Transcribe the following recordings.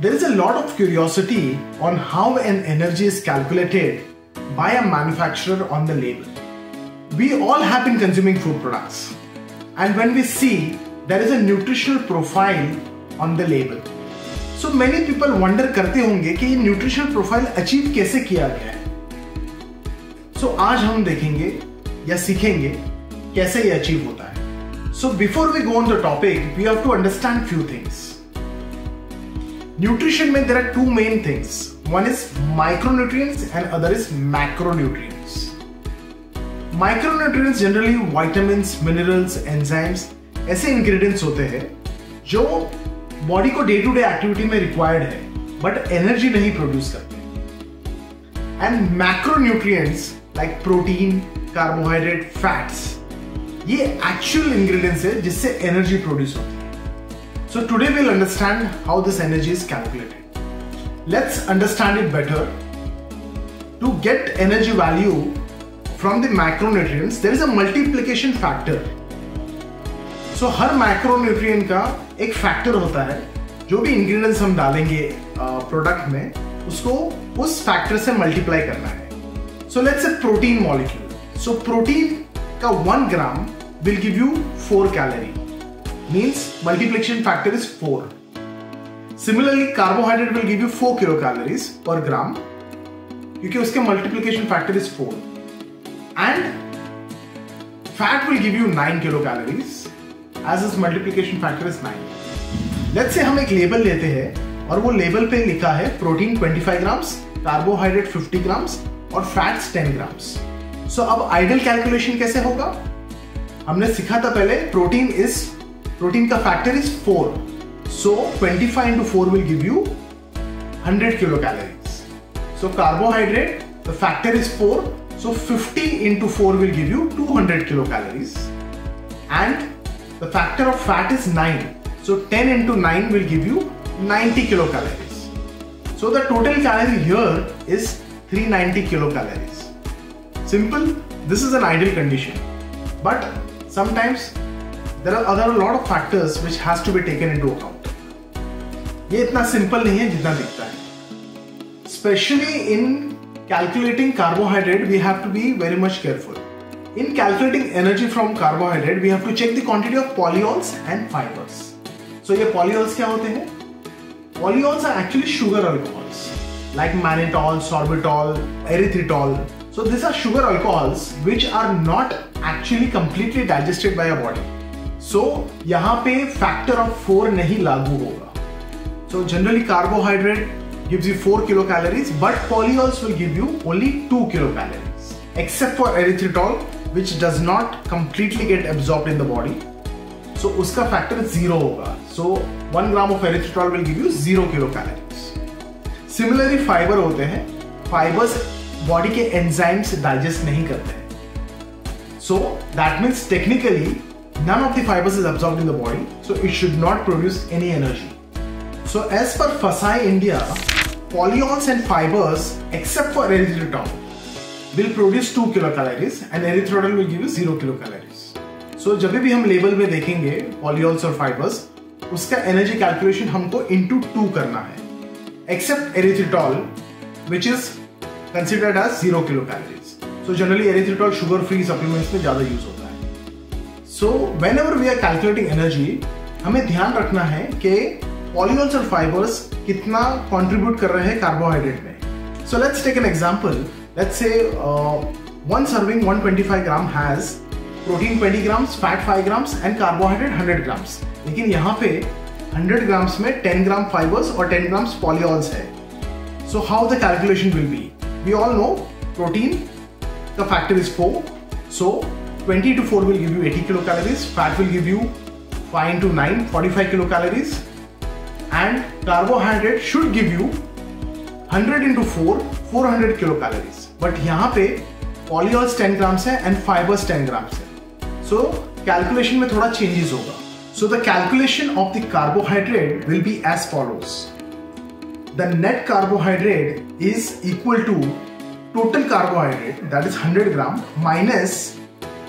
There is a lot of curiosity on how an energy is calculated by a manufacturer on the label. We all have been consuming food products, and when we see there is a nutritional profile on the label. So many people wonder करते होंगे कि ये nutritional profile achieve कैसे किया गया है सो so, आज हम देखेंगे या सीखेंगे कैसे ये अचीव होता है सो before we go on the topic we have to understand few things Nutrition में there are two main things one is micronutrients and other is macronutrients micronutrients generally vitamin minerals enzymes ऐसे ingredients होते हैं जो body को day to day activity में required है but energy नहीं produce करते। And macronutrients like protein carbohydrate fats ये एक्चुअल इंग्रेडिएंट्स है जिससे एनर्जी प्रोड्यूस होती है। So today we'll understand how this energy is calculated. Let's understand it better. To get energy value from the macronutrients, there is a multiplication factor. So हर macronutrient का एक factor होता है जो भी ingredients हम डालेंगे product में उसको उस factor से multiply करना है So let's say protein molecule. So protein का 1 gram will give you 4 calorie. Means multiplication factor is 4. Similarly, carbohydrate will give you 4 kilocalories per gram क्योंकि उसके multiplication factor is 4. And fat will give you 9 kilocalories as its multiplication factor is 9. Let's say हम एक label लेते हैं और वो label पे लिखा है प्रोटीन 25 ग्राम्स कार्बोहाइड्रेट 50 ग्राम्स और फैट्स 10 ग्राम्स सो अब आइडल कैलकुलेशन कैसे होगा हमने सीखा था पहले protein is protein ka factor is 4 so 25 into 4 will give you 100 kilocalories. So carbohydrate the factor is 4 so 50 into 4 will give you 200 kilocalories. And the factor of fat is 9 so 10 into 9 will give you 90 kilocalories. So the total calorie here is 390 kilocalories. Simple. This is an ideal condition. But sometimes there are other lot of factors which has to be taken into account ये इतना simple नहीं है जितना दिखता है specially in calculating carbohydrate we have to be very much careful in calculating energy from carbohydrate we have to check the quantity of polyols and fibers so ये polyols क्या होते हैं polyols are actually sugar alcohols like mannitol sorbitol erythritol so these are sugar alcohols which are not actually completely digested by our body so so, यहाँ पे factor of four नहीं लागू होगा। So generally carbohydrate gives you four kilo calories but polyols will give you only two kilo calories except for erythritol which does not completely get absorb in the body so उसका factor zero होगा। So one gram of erythritol will give you zero kilo calories similarly fibre होते हैं। Fibres body के enzymes digest नहीं करते। So that means technically None of the fibers is absorbed in the body, so it should not produce any energy. So as per FASAI India, polyols and fibers except for erythritol will produce 2 kilocalories and erythritol will give you 0 kilocalories. So जब भी हम label में देखेंगे polyols और fibers, उसका energy calculation हमको into two करना है except erythritol which is considered as zero kilo calories so generally erythritol sugar free supplements में ज़्यादा यूज़ होता है so whenever we are calculating energy हमें ध्यान रखना है कि पॉलीनोल्स और फाइबर्स कितना कॉन्ट्रीब्यूट कर रहे हैं कार्बोहाइड्रेट में। So let's take an example let's say one serving 125 gram has protein 20 grams fat 5 grams and carbohydrate 100 grams लेकिन यहाँ पे 100 ग्राम्स में 10 ग्राम फाइबर्स और 10 ग्राम्स पॉलीऑल्स है। So how the calculation will be we all know protein का factor is 4 so 20 to 4 will give you 80 kilocalories, fat will give you 5 into 9, 45 kilocalories, and carbohydrate should give you 100 into 4, 400 kilocalories. But यहाँ पे polyols 10 grams है and fibers 10 grams है. So calculation में थोड़ा changes होगा. So the calculation of the carbohydrate will be as follows. The net carbohydrate is equal to total carbohydrate that is 100 gram minus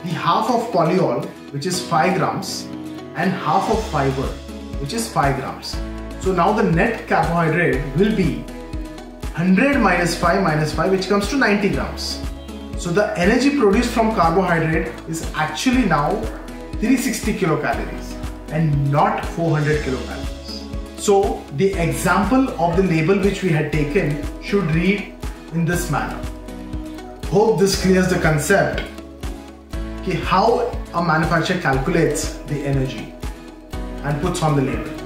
the half of polyol which is 5 grams and half of fiber which is 5 grams. So now the net carbohydrate will be 100 minus 5 minus 5 which comes to 90 grams. So the energy produced from carbohydrate is actually now 360 kilocalories and not 400 kilocalories. So the example of the label which we had taken should read in this manner. Hope this clears the concept how a manufacturer calculates the energy and puts on the label.